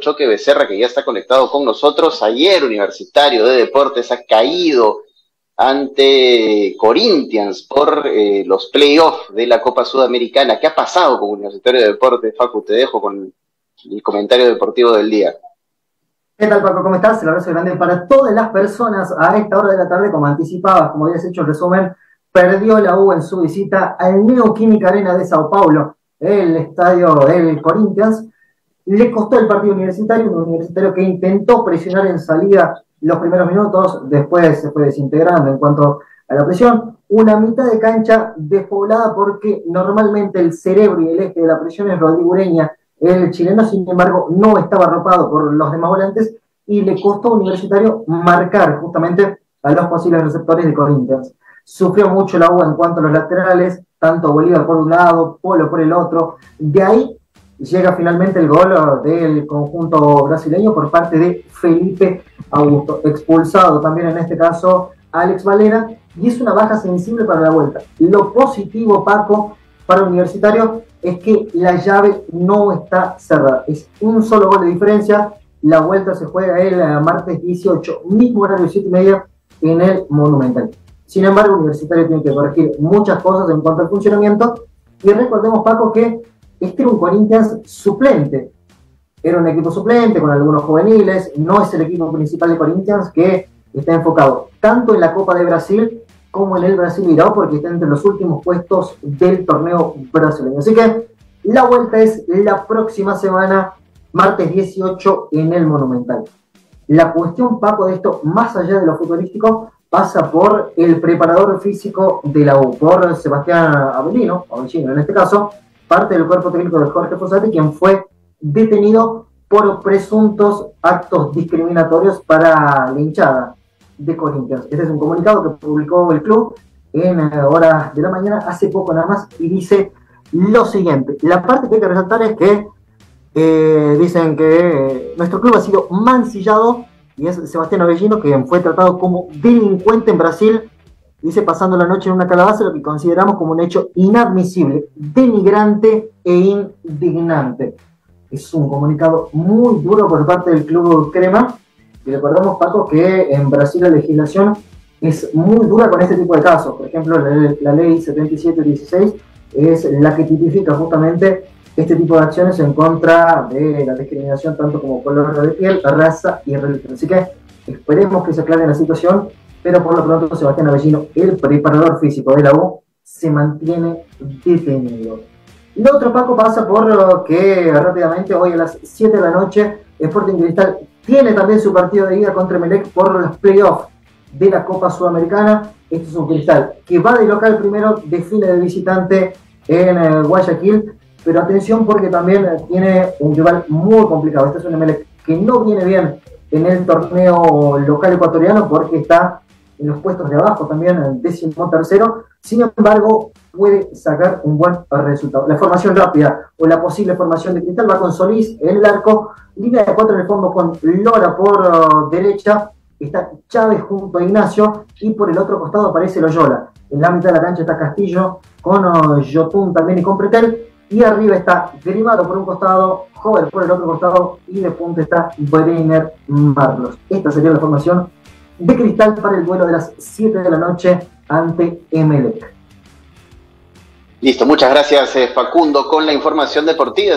Choque Becerra, que ya está conectado con nosotros. Ayer Universitario de Deportes ha caído ante Corinthians por eh, los playoffs de la Copa Sudamericana. ¿Qué ha pasado con Universitario de Deportes, Facu? Te dejo con el comentario deportivo del día. ¿Qué tal, Paco? ¿Cómo estás? El abrazo grande para todas las personas a esta hora de la tarde, como anticipabas, como habías hecho el resumen, perdió la U en su visita al Neoquímica Arena de Sao Paulo, el estadio del Corinthians le costó el partido universitario, un universitario que intentó presionar en salida los primeros minutos, después se fue desintegrando en cuanto a la presión. Una mitad de cancha despoblada porque normalmente el cerebro y el eje de la presión es Rodrigo Ureña. El chileno, sin embargo, no estaba arropado por los demás volantes y le costó a Universitario marcar justamente a los posibles receptores de Corinthians. Sufrió mucho la U en cuanto a los laterales, tanto Bolívar por un lado, Polo por el otro. De ahí llega finalmente el gol del conjunto brasileño por parte de Felipe Augusto, expulsado también en este caso Alex Valera, y es una baja sensible para la vuelta. Lo positivo, Paco, para Universitario es que la llave no está cerrada, es un solo gol de diferencia, la vuelta se juega el martes 18, mismo horario 7 y media en el Monumental. Sin embargo, el Universitario tiene que corregir muchas cosas en cuanto al funcionamiento, y recordemos, Paco, que este era un Corinthians suplente. Era un equipo suplente con algunos juveniles, no es el equipo principal de Corinthians que está enfocado tanto en la Copa de Brasil como en el Brasil Mirado, porque está entre los últimos puestos del torneo brasileño. Así que la vuelta es la próxima semana, martes 18, en el Monumental. La cuestión, Paco, de esto, más allá de lo futbolístico, pasa por el preparador físico de la U, por Sebastián Avelino, Avellino en este caso, parte del cuerpo técnico de Jorge Fossati, quien fue detenido por presuntos actos discriminatorios para la hinchada de Corinthians. Este es un comunicado que publicó el club en eh, horas de la mañana, hace poco nada más, y dice lo siguiente. La parte que hay que resaltar es que eh, dicen que eh, nuestro club ha sido mancillado, y es Sebastián Avellino, quien fue tratado como delincuente en Brasil dice pasando la noche en una calabaza, lo que consideramos como un hecho inadmisible, denigrante e indignante. Es un comunicado muy duro por parte del Club Crema. Y recordamos, Paco, que en Brasil la legislación es muy dura con este tipo de casos. Por ejemplo, la, la ley 7716 es la que tipifica justamente este tipo de acciones en contra de la discriminación tanto como color de piel, raza y religión. Así que esperemos que se aclare la situación pero por lo pronto Sebastián Avellino, el preparador físico de la U, se mantiene detenido. Lo otro, Paco, pasa por lo que rápidamente hoy a las 7 de la noche Sporting Cristal tiene también su partido de ida contra Melec por los playoffs de la Copa Sudamericana. Este es un Cristal que va de local primero, define de visitante en eh, Guayaquil, pero atención porque también tiene un rival muy complicado. Este es un Melec que no viene bien en el torneo local ecuatoriano porque está en los puestos de abajo también, en décimo tercero, sin embargo, puede sacar un buen resultado. La formación rápida o la posible formación de Cristal va con Solís en el arco, línea de cuatro en el fondo con Lora por uh, derecha, está Chávez junto a Ignacio y por el otro costado aparece Loyola. En la mitad de la cancha está Castillo con uh, Jotun también y con Pretel. Y arriba está Grimado por un costado, Hover por el otro costado y de punta está Brenner Marlos. Esta sería la formación de cristal para el vuelo de las 7 de la noche ante Emelec. Listo, muchas gracias eh, Facundo con la información deportiva.